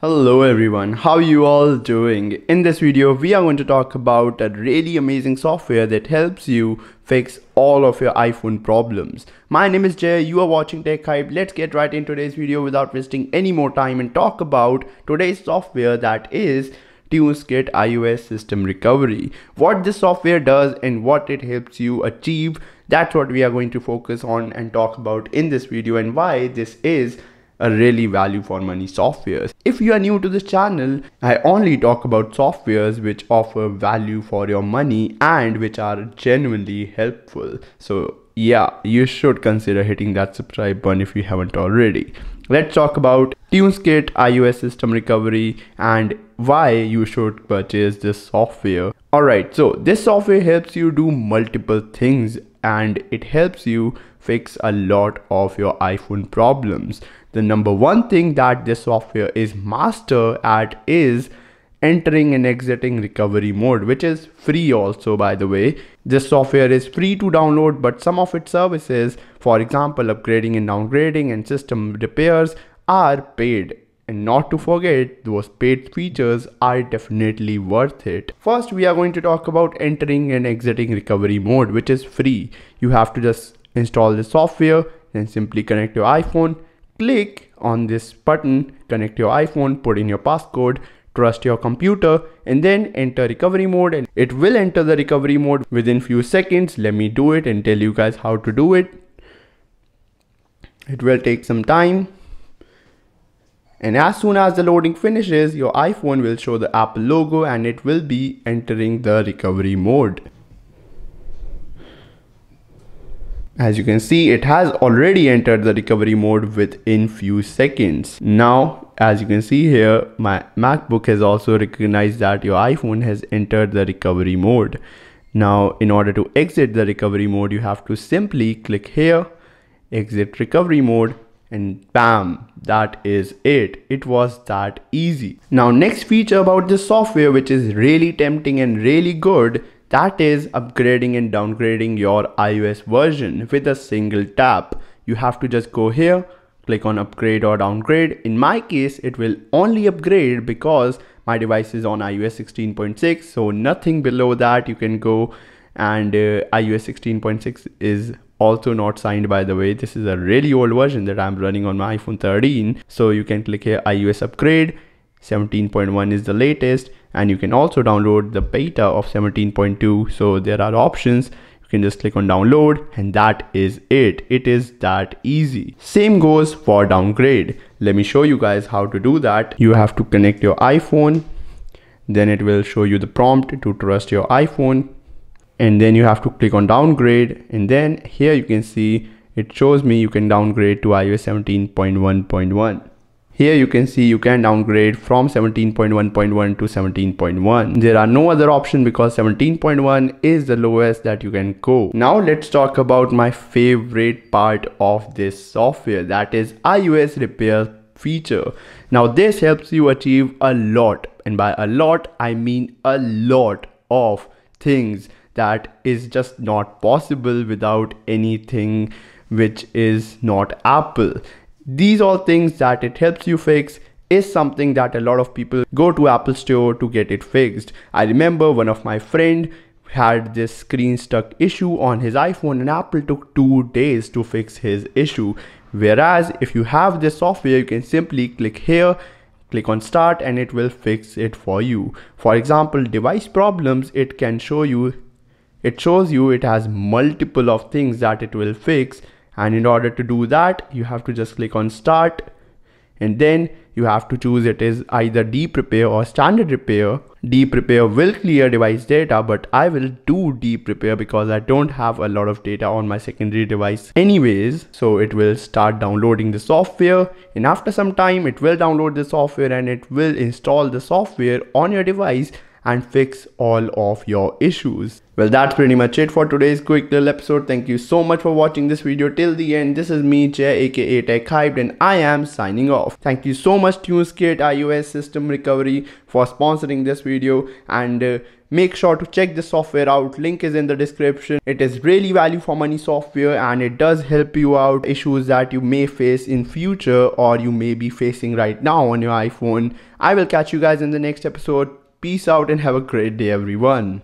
Hello everyone, how are you all doing? In this video, we are going to talk about a really amazing software that helps you fix all of your iPhone problems. My name is Jai, you are watching Tech Hyped. Let's get right into today's video without wasting any more time and talk about today's software that is TunesKit iOS System Recovery. What this software does and what it helps you achieve, that's what we are going to focus on and talk about in this video and why this is a really value for money software. If you are new to this channel, I only talk about softwares which offer value for your money and which are genuinely helpful. So yeah, you should consider hitting that subscribe button if you haven't already. Let's talk about TunesKit iOS system recovery and why you should purchase this software. Alright, so this software helps you do multiple things and it helps you fix a lot of your iPhone problems. The number one thing that this software is master at is entering and exiting recovery mode which is free also by the way. This software is free to download but some of its services for example upgrading and downgrading and system repairs are paid. And not to forget those paid features are definitely worth it. First we are going to talk about entering and exiting recovery mode which is free. You have to just install the software then simply connect your iphone. Click on this button connect your iphone put in your passcode trust your computer and then enter recovery mode. And it will enter the recovery mode within few seconds. Let me do it and tell you guys how to do it. It will take some time. And as soon as the loading finishes your iphone will show the apple logo and it will be entering the recovery mode As you can see, it has already entered the recovery mode within few seconds. Now, as you can see here, my MacBook has also recognized that your iPhone has entered the recovery mode. Now, in order to exit the recovery mode, you have to simply click here, exit recovery mode, and bam, that is it. It was that easy. Now, next feature about this software, which is really tempting and really good, that is upgrading and downgrading your iOS version with a single tap. You have to just go here, click on upgrade or downgrade. In my case, it will only upgrade because my device is on iOS 16.6. So nothing below that you can go and uh, iOS 16.6 is also not signed by the way this is a really old version that i'm running on my iphone 13 so you can click here ios upgrade 17.1 is the latest and you can also download the beta of 17.2 so there are options. You can just click on download and that is it. It is that easy. Same goes for downgrade. Let me show you guys how to do that. You have to connect your iphone. Then it will show you the prompt to trust your iphone. And then you have to click on downgrade. And then here you can see it shows me you can downgrade to iOS 17.1.1 here you can see you can downgrade from 17.1.1 to 17.1. There are no other option because 17.1 is the lowest that you can go. Now let's talk about my favorite part of this software that is iOS repair feature. Now this helps you achieve a lot and by a lot I mean a lot of things that is just not possible without anything which is not Apple. These all things that it helps you fix is something that a lot of people go to Apple Store to get it fixed. I remember one of my friend had this screen stuck issue on his iPhone and Apple took 2 days to fix his issue. Whereas if you have this software you can simply click here click on start and it will fix it for you. For example device problems it can show you it shows you it has multiple of things that it will fix and in order to do that you have to just click on start. And then you have to choose it is either deep repair or standard repair. Deep repair will clear device data but i will do deep repair because i don't have a lot of data on my secondary device anyways. So it will start downloading the software. And after some time it will download the software and it will install the software on your device and fix all of your issues. Well, that's pretty much it for today's quick little episode. Thank you so much for watching this video till the end. This is me, Jai, aka Tech Hyped, and I am signing off. Thank you so much, TunesKit iOS System Recovery, for sponsoring this video. And uh, make sure to check the software out link is in the description it is really value for money software and it does help you out issues that you may face in future or you may be facing right now on your iphone i will catch you guys in the next episode peace out and have a great day everyone